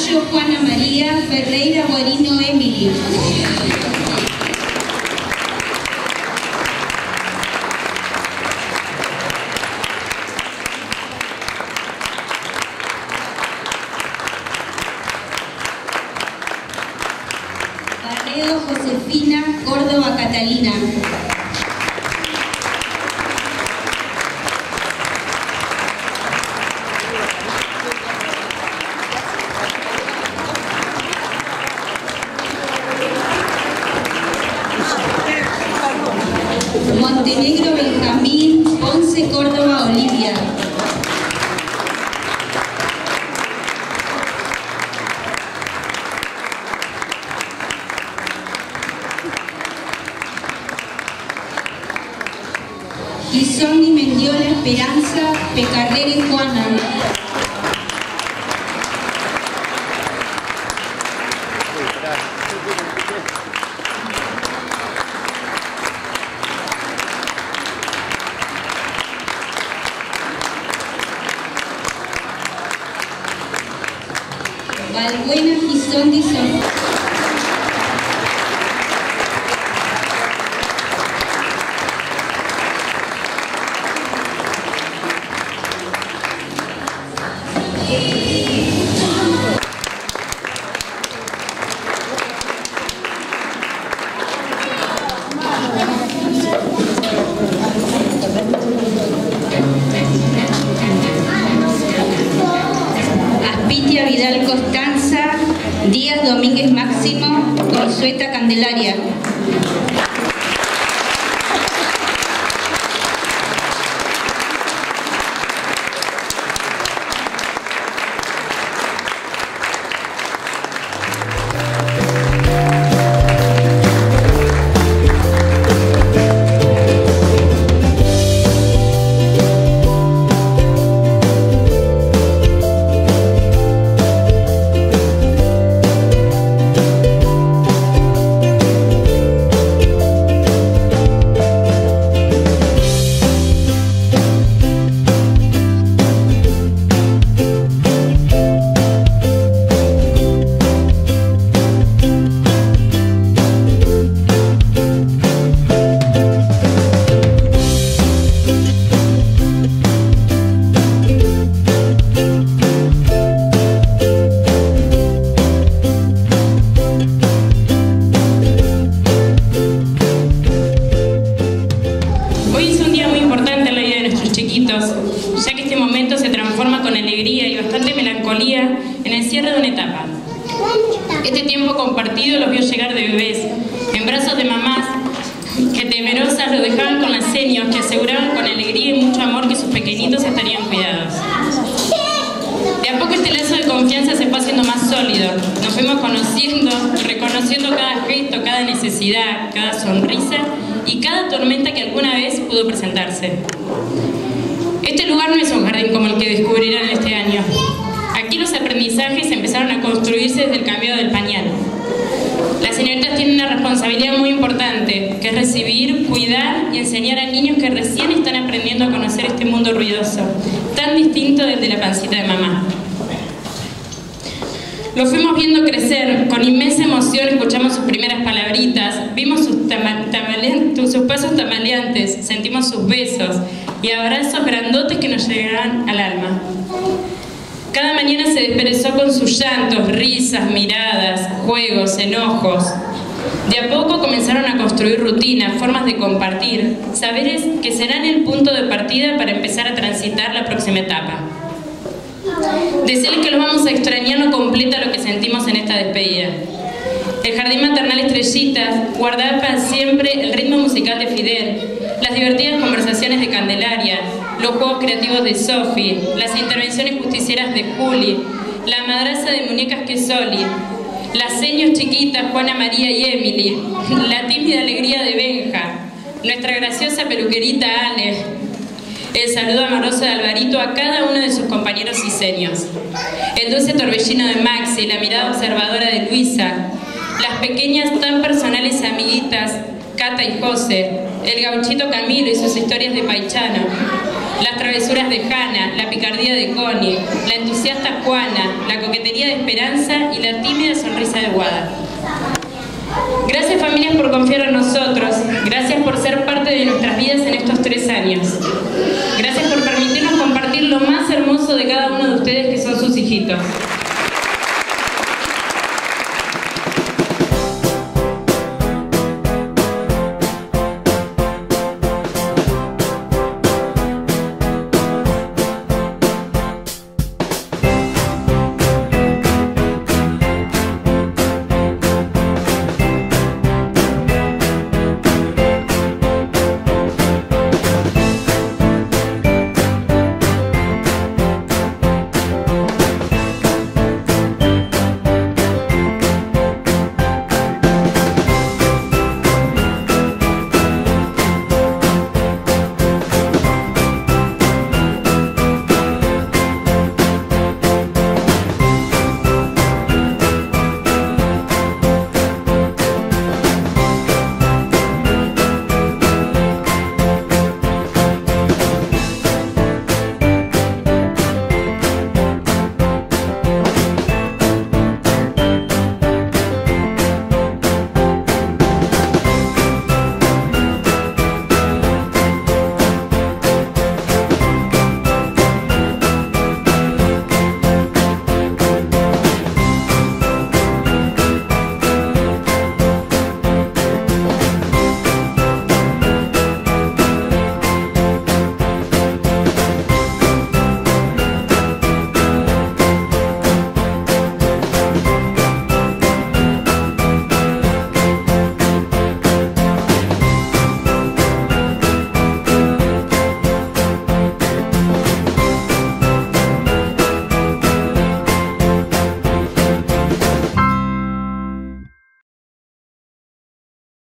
Mayo Juana María, Ferreira Guarino Emily. Barredo Josefina, Córdoba Catalina. Esperanza, Pecarrere Juana. Valbuena Gisondi Sofía. Aspitia Domínguez Máximo, Consueta Candelaria. Este tiempo compartido los vio llegar de bebés, en brazos de mamás que temerosas lo dejaban con las señas, que aseguraban con alegría y mucho amor que sus pequeñitos estarían cuidados. De a poco este lazo de confianza se fue haciendo más sólido. Nos fuimos conociendo, reconociendo cada gesto, cada necesidad, cada sonrisa y cada tormenta que alguna vez pudo presentarse. Este lugar no es un jardín como el que descubrirán este año. Aquí los aprendizajes empezaron a construirse desde el cambio del pañal. Las señoritas tienen una responsabilidad muy importante, que es recibir, cuidar y enseñar a niños que recién están aprendiendo a conocer este mundo ruidoso, tan distinto desde la pancita de mamá. Lo fuimos viendo crecer, con inmensa emoción escuchamos sus primeras palabritas, vimos sus, pasos tamaleantes, sentimos sus besos y abrazos grandotes que nos llegaban al alma. Cada mañana se desperezó con sus llantos, risas, miradas, juegos, enojos. De a poco comenzaron a construir rutinas, formas de compartir, saberes que serán el punto de partida para empezar a transitar la próxima etapa. Decirles que los vamos a extrañar no completa lo que sentimos en esta despedida. El jardín maternal Estrellitas guardará para siempre el ritmo musical de Fidel, las divertidas conversaciones de Candelaria, los juegos creativos de Sophie, las intervenciones justicieras de Juli, la madraza de muñecas que Soli, las seños chiquitas Juana María y Emily, la tímida alegría de Benja, nuestra graciosa peluquerita Ale, el saludo amoroso de Alvarito a cada uno de sus compañeros y seños. El dulce torbellino de Maxi, la mirada observadora de Luisa. Las pequeñas tan personales amiguitas, Cata y José. El gauchito Camilo y sus historias de Paichano. las travesuras de Hannah, la picardía de Connie, la entusiasta Juana, la coquetería de Esperanza y la tímida sonrisa de Guada. Gracias familias por confiar en nosotros, gracias por ser parte de nuestras vidas en estos tres años. Gracias por permitirnos compartir lo más hermoso de cada uno de ustedes que son sus hijitos.